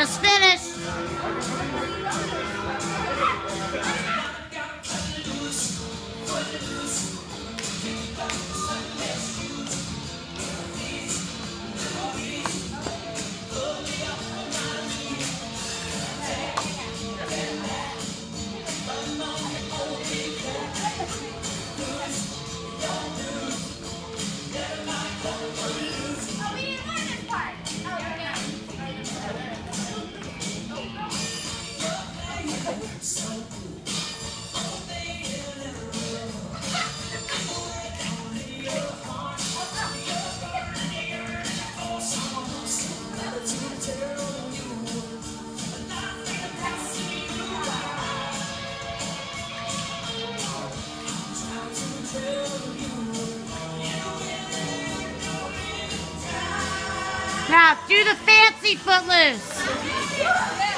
Just finished. Oh, Now do the fancy footloose.